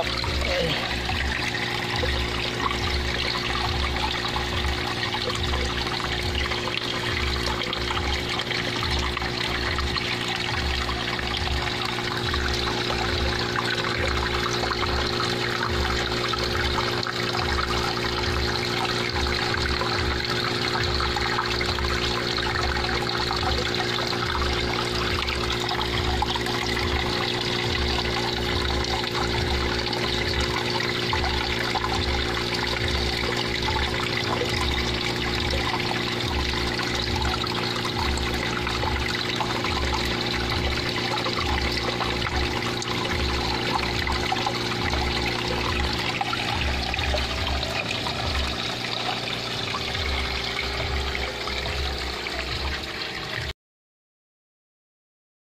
up.